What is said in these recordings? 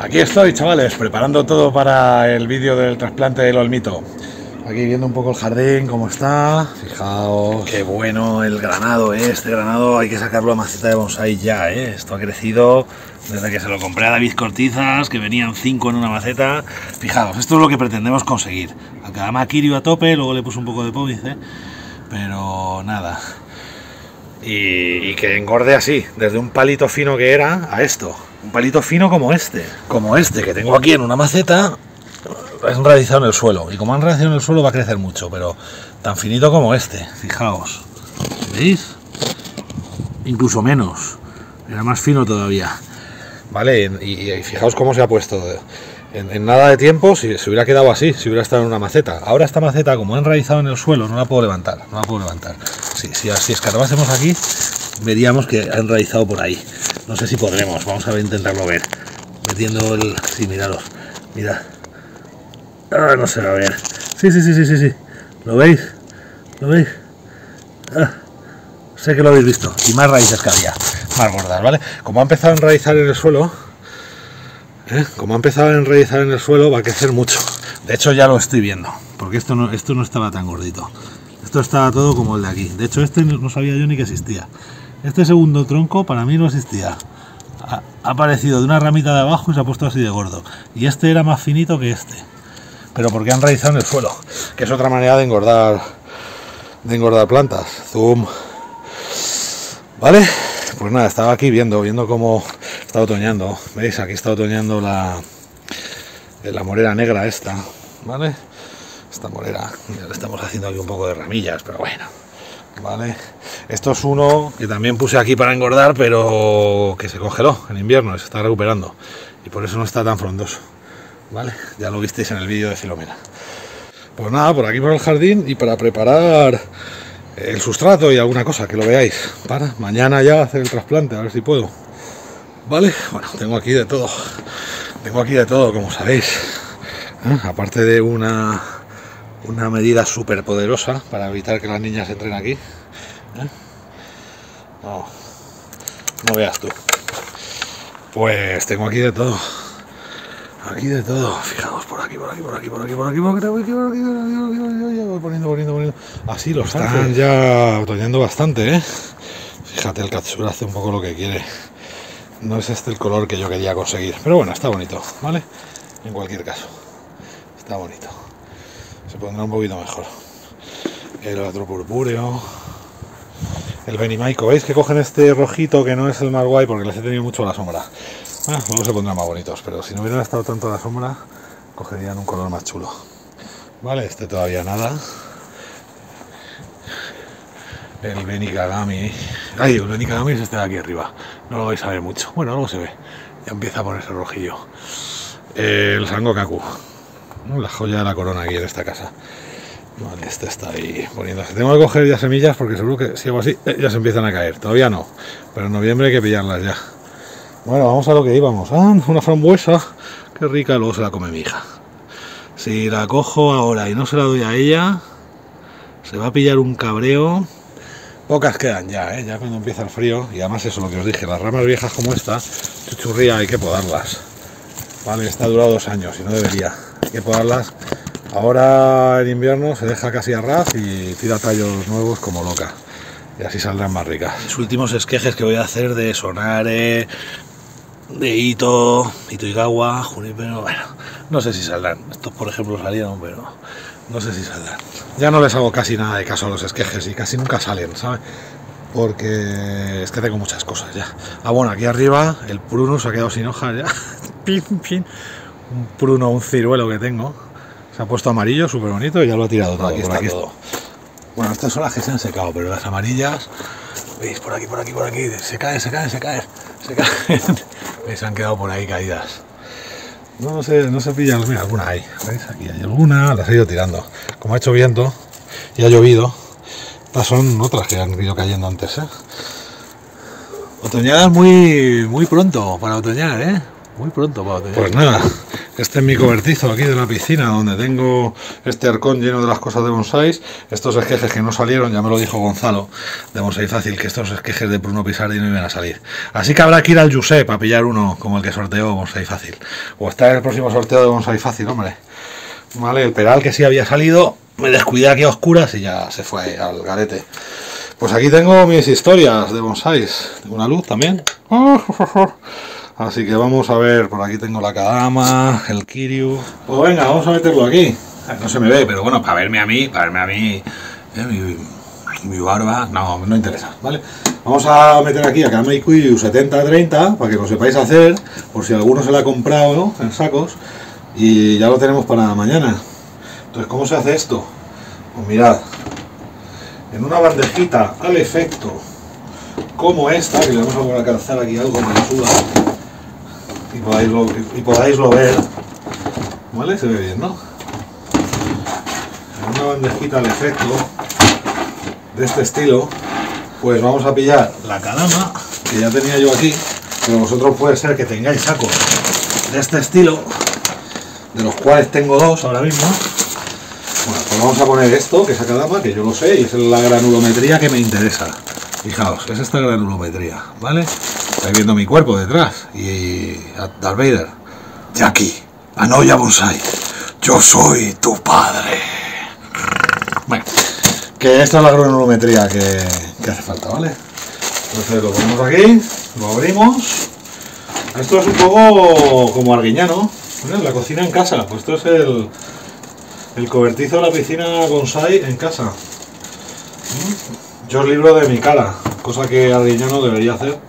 Aquí estoy, chavales, preparando todo para el vídeo del trasplante del olmito. Aquí viendo un poco el jardín, cómo está. Fijaos, qué bueno el granado, ¿eh? Este granado hay que sacarlo a maceta de bonsai ya, ¿eh? Esto ha crecido desde que se lo compré a David Cortizas, que venían cinco en una maceta. Fijaos, esto es lo que pretendemos conseguir. A Kirio a tope, luego le puse un poco de pómice, pero nada. Y que engorde así, desde un palito fino que era a esto. Un palito fino como este. Como este que tengo aquí en una maceta, es enraizado en el suelo. Y como han enraizado en el suelo va a crecer mucho, pero tan finito como este. Fijaos. ¿Veis? Incluso menos. Era más fino todavía. Vale, y, fijaos cómo se ha puesto. En, nada de tiempo, si se hubiera quedado así, si hubiera estado en una maceta. Ahora esta maceta, como ha enraizado en el suelo, no la puedo levantar. No la puedo levantar. Si, si, si escarbásemos aquí, veríamos que ha enraizado por ahí. No sé si podremos, vamos a intentarlo ver. Metiendo el... Sí, miraros. Mirad. Ah, no se va a ver. Sí, sí, sí, sí, sí, sí. ¿Lo veis? ¿Lo veis? Ah, sé que lo habéis visto. Y más raíces que había. Más gordas, ¿vale? Como ha empezado a enraizar en el suelo, ¿eh? como ha empezado a enraizar en el suelo, va a crecer mucho. De hecho, ya lo estoy viendo. Porque esto no, esto no estaba tan gordito. Esto estaba todo como el de aquí. De hecho, este no sabía yo ni que existía. Este segundo tronco para mí no existía. Ha aparecido de una ramita de abajo y se ha puesto así de gordo. Y este era más finito que este. Pero porque han raizado en el suelo. Que es otra manera de engordar de engordar plantas. Zoom. ¿Vale? Pues nada, estaba aquí viendo, viendo cómo está otoñando. ¿Veis? Aquí está otoñando la, la morera negra esta. ¿Vale? Esta morera. Ya le estamos haciendo aquí un poco de ramillas, pero bueno. ¿Vale? Esto es uno que también puse aquí para engordar, pero que se congeló en invierno, se está recuperando. Y por eso no está tan frondoso. ¿Vale? Ya lo visteis en el vídeo de Filomena. Pues nada, por aquí por el jardín y para preparar el sustrato y alguna cosa, que lo veáis. Para mañana ya hacer el trasplante, a ver si puedo. ¿Vale? Bueno, tengo aquí de todo. Tengo aquí de todo, como sabéis. ¿Eh? Aparte de una, una medida súper poderosa para evitar que las niñas entren aquí. ¿Eh? No, no veas tú. Pues tengo aquí de todo. Aquí de todo. Fijaos por aquí, por aquí, por aquí, por aquí, por aquí, por aquí, por aquí, por aquí, voy poniendo, poniendo, poniendo. Así lo están ya otoñando bastante, ¿eh? Fíjate, el katsura hace un poco lo que quiere. No es este el color que yo quería conseguir. Pero bueno, está bonito, ¿vale? En cualquier caso. Está bonito. Se pondrá un poquito mejor. El otro purpúreo. El Benimaico. ¿Veis que cogen este rojito que no es el más guay porque les he tenido mucho a la sombra? Ah, luego se pondrán más bonitos, pero si no hubieran estado tanto a la sombra, cogerían un color más chulo. Vale, este todavía nada. El Benikagami. Ay, el Benikagami es este de aquí arriba. No lo vais a ver mucho. Bueno, luego se ve. Ya empieza a ponerse rojillo. El Sangokaku. La joya de la corona aquí en esta casa. Vale, este está ahí poniéndose. Tengo que coger ya semillas porque seguro que si hago así, eh, ya se empiezan a caer. Todavía no. Pero en noviembre hay que pillarlas ya. Bueno, vamos a lo que íbamos. Ah, una frambuesa. Qué rica, luego se la come mi hija. Si la cojo ahora y no se la doy a ella, se va a pillar un cabreo. Pocas quedan ya, ¿eh? ya cuando empieza el frío. Y además eso, lo que os dije, las ramas viejas como esta, chuchurría, hay que podarlas. Vale, esta ha durado dos años y no debería. Hay que podarlas. Ahora en invierno se deja casi a ras y tira tallos nuevos como loca. Y así saldrán más ricas. Los últimos esquejes que voy a hacer de Sonare, de Ito, Itoigawa, Junipero, bueno, no sé si saldrán. Estos, por ejemplo, salieron, pero no sé si saldrán. Ya no les hago casi nada de caso a los esquejes y casi nunca salen, ¿sabes? Porque es que tengo muchas cosas ya. Ah, bueno, aquí arriba el pruno se ha quedado sin hojas ya. pin, pin. Un pruno, un ciruelo que tengo. Se ha puesto amarillo, súper bonito, y ya lo ha tirado todo. Aquí está aquí todo. Bueno, estas son las que se han secado, pero las amarillas, veis, por aquí, por aquí, por aquí, se caen, se caen, se caen, se caen. ¿Veis? Se han quedado por ahí caídas. No sé, no se pillan, mira, alguna hay, ¿veis? Aquí hay alguna, las he ido tirando. Como ha hecho viento y ha llovido, estas son otras que han ido cayendo antes, ¿eh? Otoñadas muy, muy pronto para otoñar, ¿eh? Muy pronto para otoñar. Pues nada, Este es mi cobertizo aquí de la piscina, donde tengo este arcón lleno de las cosas de bonsáis. Estos esquejes que no salieron, ya me lo dijo Gonzalo, de Bonsai Fácil, que estos esquejes de Bruno Pisardi no iban a salir. Así que habrá que ir al Josep a pillar uno como el que sorteó Bonsai Fácil. O está en el próximo sorteo de Bonsai Fácil, hombre. Vale, el peral que sí había salido, me descuidé aquí a oscuras y ya se fue al garete. Pues aquí tengo mis historias de bonsáis. Tengo una luz también. Así que vamos a ver, por aquí tengo la Kadama, el Kiryu. Pues venga, vamos a meterlo aquí. No se me ve, pero bueno, para verme a mí, para verme a mí, eh, mi, barba, no, no interesa, ¿vale? Vamos a meter aquí a Kamei Kiryu 70-30 para que lo sepáis hacer, por si alguno se la ha comprado ¿no? en sacos. Y ya lo tenemos para mañana. Entonces, ¿cómo se hace esto? Pues mirad, en una bandejita al efecto, como esta, que le vamos a calzar aquí algo para podáis lo, y podáis lo ver. ¿Vale? Se ve bien, ¿no? En una bandejita al efecto de este estilo, pues vamos a pillar la cadama que ya tenía yo aquí, pero vosotros puede ser que tengáis sacos de este estilo, de los cuales tengo dos ahora mismo. Bueno, pues vamos a poner esto, que es cadama, que yo lo sé, y es la granulometría que me interesa. Fijaos, es esta granulometría, ¿vale? Estáis viendo mi cuerpo detrás y Darth Vader. Jackie, Anoya Bonsai, yo soy tu padre. Bueno, que esta es la granulometría que, hace falta, ¿vale? Entonces lo ponemos aquí, lo abrimos. Esto es un poco como arguiñano, la cocina en casa. Pues esto es el, el cobertizo de la piscina bonsai en casa. Yo os libro de mi cara, cosa que Arguiñano debería hacer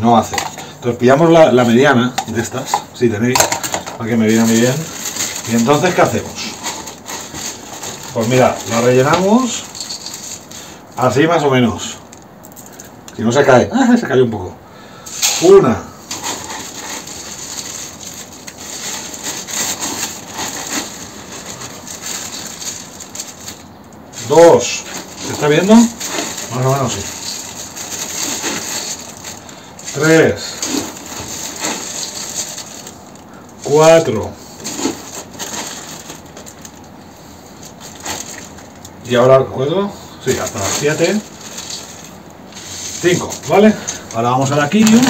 no hace. Entonces pillamos la, mediana de estas, si tenéis, para que me viene muy bien. Y entonces, ¿qué hacemos? Pues mira, la rellenamos así más o menos. Si no se cae, ah, se cae un poco. Una. Dos. ¿Se está viendo? Más o menos sí. Tres. Cuatro. Y ahora juego. Sí, hasta las 7. 5, ¿vale? Ahora vamos a la Kiryu.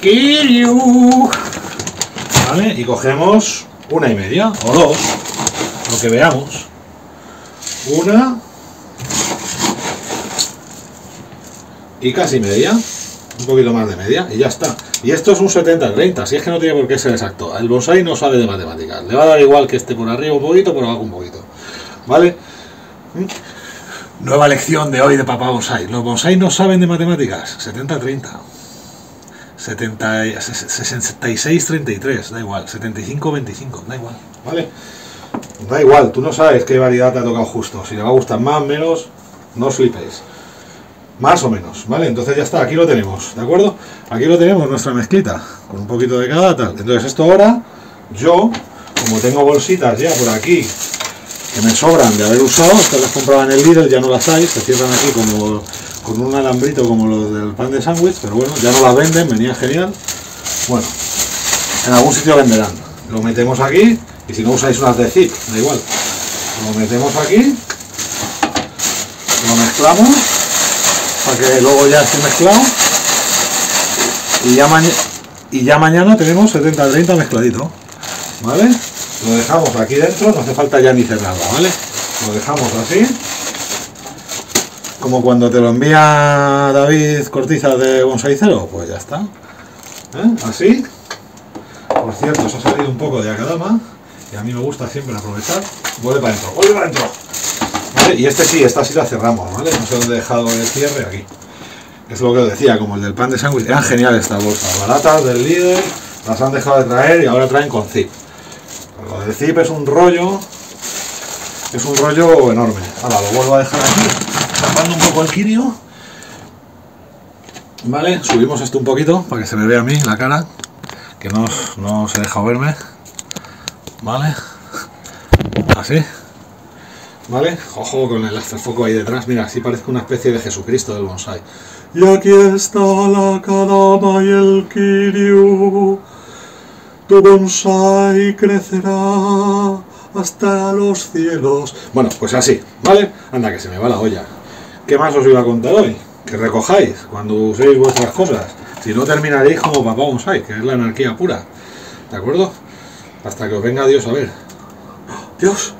Kiryu. ¿Vale? Y cogemos una y media o dos, lo que veamos una y casi media, un poquito más de media y ya está. Y esto es un 70-30, si es que no tiene por qué ser exacto. El bonsai no sabe de matemáticas, le va a dar igual que esté por arriba un poquito, por abajo un poquito. ¿Vale? Nueva lección de hoy de papá bonsai. Los bonsai no saben de matemáticas, 70-30. 66-33, da igual, 75-25, da igual, ¿vale? Da igual, tú no sabes qué variedad te ha tocado justo. Si le va a gustar más, menos, no flipéis. Más o menos, ¿vale? Entonces ya está, aquí lo tenemos, ¿de acuerdo? Aquí lo tenemos, nuestra mezclita, con un poquito de cada tal. Entonces esto ahora, yo, como tengo bolsitas ya por aquí, que me sobran de haber usado, estas las compraba en el Lidl, ya no las hay, se cierran aquí como con un alambrito como los del pan de sándwich, pero bueno, ya no las venden, venía genial. Bueno, en algún sitio venderán. Lo metemos aquí y si no usáis unas de zip, da igual. Lo metemos aquí, lo mezclamos para que luego ya esté mezclado y ya, y ya mañana tenemos 70-30 mezcladito, ¿vale? Lo dejamos aquí dentro, no hace falta ya ni cerrarla, ¿vale? Lo dejamos así, como cuando te lo envía David Cortiza de Bonsai Cero, pues ya está. ¿Eh? Así. Por cierto, se ha salido un poco de Akadama y a mí me gusta siempre aprovechar. Vuelve para adentro, vuelve para adentro. Y este sí, esta sí la cerramos, ¿vale? No sé dónde he dejado el cierre, aquí. Es lo que os decía, como el del pan de sándwich. Eran geniales estas bolsas, baratas del líder, las han dejado de traer y ahora traen con zip. Lo del zip es un rollo, es un rollo enorme. Ahora lo vuelvo a dejar aquí, tapando un poco el quirio. Vale, subimos esto un poquito para que se me vea a mí la cara, que no, no se deja verme. ¿vale? Así, ¿vale? Ojo con el foco ahí detrás, mira, así parece una especie de Jesucristo del bonsai. Y aquí está la Kadama y el Kiryu. tu bonsai crecerá hasta los cielos. Bueno, pues así, ¿vale? Anda, que se me va la olla. ¿Qué más os iba a contar hoy? Que recojáis cuando uséis vuestras cosas. Si no terminaréis como papá bonsai, que es la anarquía pura. ¿De acuerdo? Hasta que os venga Dios a ver. Dios,